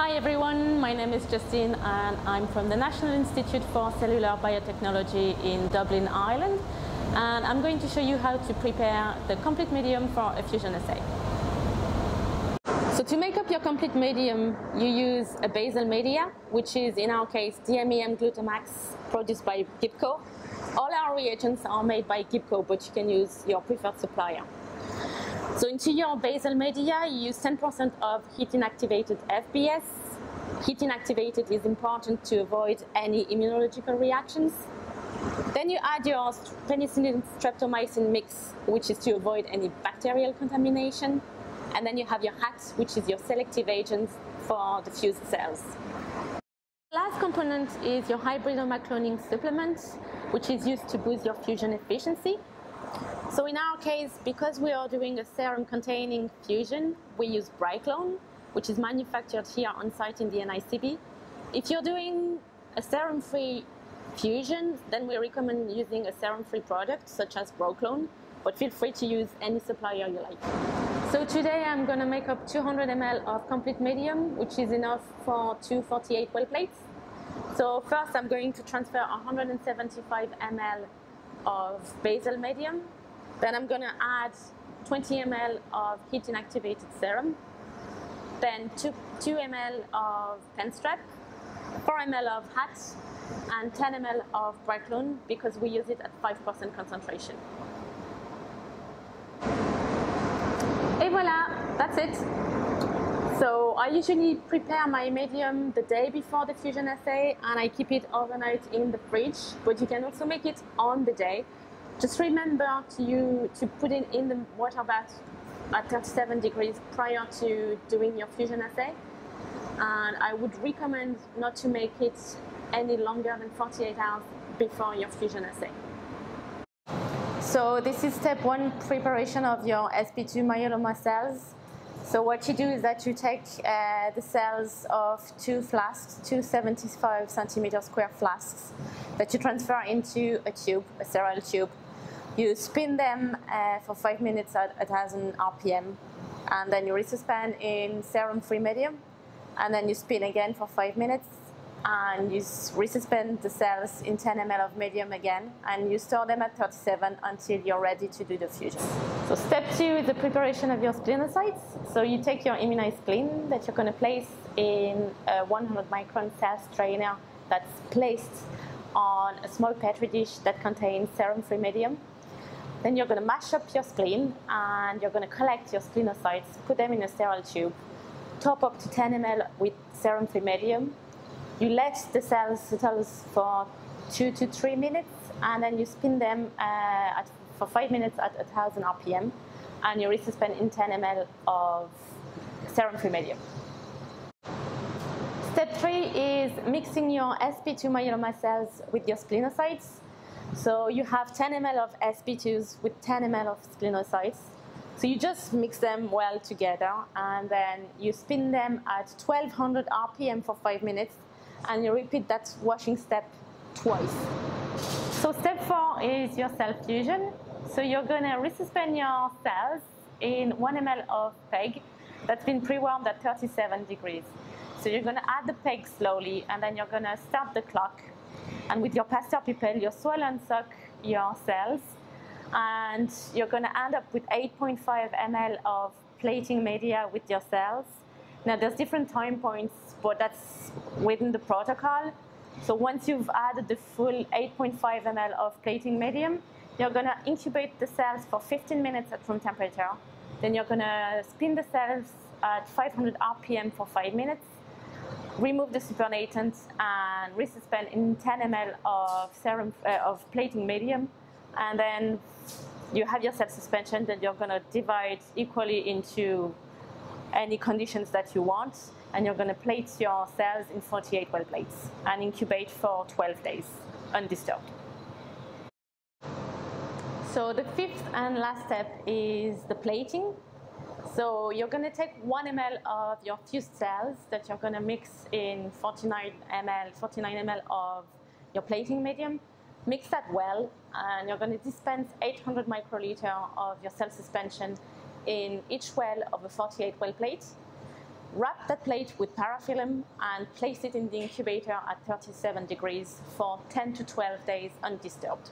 Hi everyone, my name is Justine and I'm from the National Institute for Cellular Biotechnology in Dublin, Ireland. And I'm going to show you how to prepare the complete medium for a fusion assay. So to make up your complete medium, you use a basal media, which is in our case DMEM Glutamax produced by Gibco. All our reagents are made by Gibco, but you can use your preferred supplier. So into your basal media, you use 10% of heat inactivated FBS. Heat inactivated is important to avoid any immunological reactions. Then you add your penicillin streptomycin mix, which is to avoid any bacterial contamination. And then you have your HAT, which is your selective agent for the fused cells. Last component is your hybridoma cloning supplement, which is used to boost your fusion efficiency. So in our case, because we are doing a serum containing fusion, we use Briclone, which is manufactured here on site in the NICB. If you're doing a serum-free fusion, then we recommend using a serum-free product such as Broclone, but feel free to use any supplier you like. So today I'm going to make up 200 ml of complete medium, which is enough for two 48 well plates. So first I'm going to transfer 175 ml of basal medium. Then I'm going to add 20 ml of heat inactivated serum. Then 2, 2 ml of Penstrep, 4 ml of HAT, and 10 ml of Briclone because we use it at 5% concentration. Et voilà, that's it. So I usually prepare my medium the day before the fusion assay and I keep it overnight in the fridge, but you can also make it on the day. Just remember to, you, to put it in the water bath at 37 degrees prior to doing your fusion assay. And I would recommend not to make it any longer than 48 hours before your fusion assay. So this is step one preparation of your SP2 myeloma cells. So what you do is that you take uh, the cells of two flasks, two 75 centimeter square flasks that you transfer into a tube, a sterile tube. You spin them uh, for five minutes at 1000 RPM and then you resuspend in serum-free medium and then you spin again for five minutes and you resuspend the cells in 10 ml of medium again and you store them at 37 until you're ready to do the fusion. So step two is the preparation of your splenocytes. So you take your immunized spleen that you're going to place in a 100 micron cell strainer that's placed on a small petri dish that contains serum-free medium. Then you're going to mash up your spleen and you're going to collect your splenocytes, put them in a sterile tube, top up to 10 ml with serum-free medium, you let the cells settle for two to three minutes, and then you spin them uh, at, for five minutes at 1000 RPM, and you resuspend in 10 ml of serum-free medium. Step three is mixing your SP2 myeloma cells with your splenocytes. So you have 10 ml of SP2s with 10 ml of splenocytes. So you just mix them well together and then you spin them at 1200 RPM for five minutes and you repeat that washing step twice. So step four is your cell fusion. So you're going to resuspend your cells in 1 ml of PEG that's been pre-warmed at 37 degrees. So you're going to add the PEG slowly and then you're going to start the clock. And with your Pasteur pipette, you swirl and suck your cells and you're going to end up with 8.5 ml of plating media with your cells. Now there's different time points, but that's within the protocol. So once you've added the full 8.5 ml of plating medium, you're going to incubate the cells for 15 minutes at room temperature. Then you're going to spin the cells at 500 RPM for 5 minutes, remove the supernatant, and resuspend in 10 ml of, serum, uh, of plating medium. And then you have your cell suspension that you're going to divide equally into any conditions that you want, and you're going to plate your cells in 48 well plates and incubate for 12 days undisturbed. So the fifth and last step is the plating. So you're going to take 1 ml of your fused cells that you're going to mix in 49 ml, 49 ml of your plating medium. Mix that well, and you're going to dispense 800 microliter of your cell suspension in each well of a 48 well plate. wrap that plate with parafilm and place it in the incubator at 37 degrees for 10 to 12 days undisturbed.